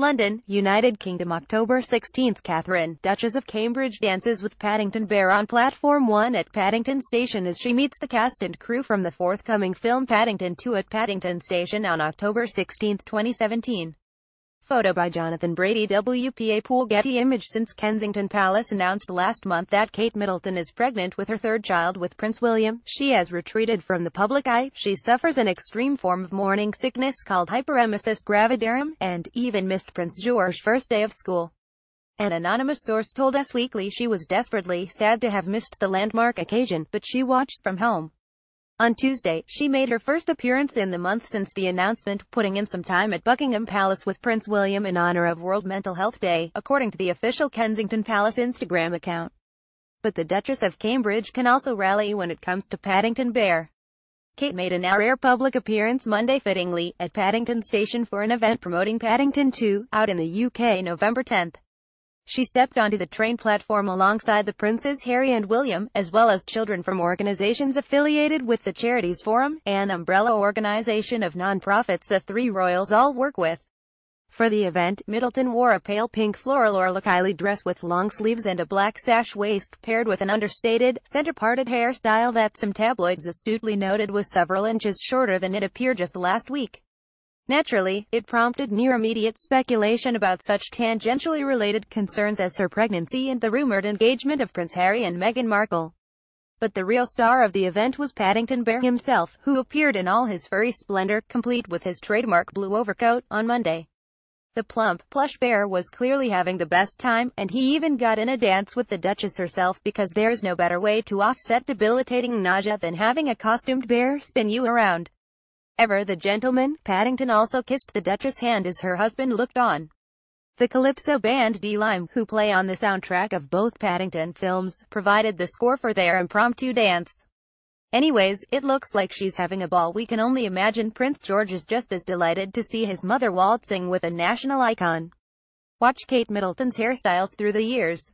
London, United Kingdom October 16 Catherine, Duchess of Cambridge dances with Paddington Bear on Platform 1 at Paddington Station as she meets the cast and crew from the forthcoming film Paddington 2 at Paddington Station on October 16, 2017. Photo by Jonathan Brady WPA Pool Getty Image Since Kensington Palace announced last month that Kate Middleton is pregnant with her third child with Prince William, she has retreated from the public eye, she suffers an extreme form of morning sickness called hyperemesis gravidarum, and even missed Prince George's first day of school. An anonymous source told Us Weekly she was desperately sad to have missed the landmark occasion, but she watched from home. On Tuesday, she made her first appearance in the month since the announcement, putting in some time at Buckingham Palace with Prince William in honor of World Mental Health Day, according to the official Kensington Palace Instagram account. But the Duchess of Cambridge can also rally when it comes to Paddington Bear. Kate made an rare public appearance Monday fittingly, at Paddington Station for an event promoting Paddington 2, out in the UK November 10. She stepped onto the train platform alongside the princes Harry and William, as well as children from organizations affiliated with the Charities Forum, an umbrella organization of non-profits the three royals all work with. For the event, Middleton wore a pale pink floral Orla Kiely dress with long sleeves and a black sash waist, paired with an understated, center-parted hairstyle that some tabloids astutely noted was several inches shorter than it appeared just last week. Naturally, it prompted near-immediate speculation about such tangentially related concerns as her pregnancy and the rumored engagement of Prince Harry and Meghan Markle. But the real star of the event was Paddington Bear himself, who appeared in all his furry splendor, complete with his trademark blue overcoat, on Monday. The plump, plush bear was clearly having the best time, and he even got in a dance with the Duchess herself because there's no better way to offset debilitating nausea than having a costumed bear spin you around. Ever the gentleman, Paddington also kissed the Duchess' hand as her husband looked on. The Calypso band D'Lime, who play on the soundtrack of both Paddington films, provided the score for their impromptu dance. Anyways, it looks like she's having a ball we can only imagine Prince George is just as delighted to see his mother waltzing with a national icon. Watch Kate Middleton's hairstyles through the years.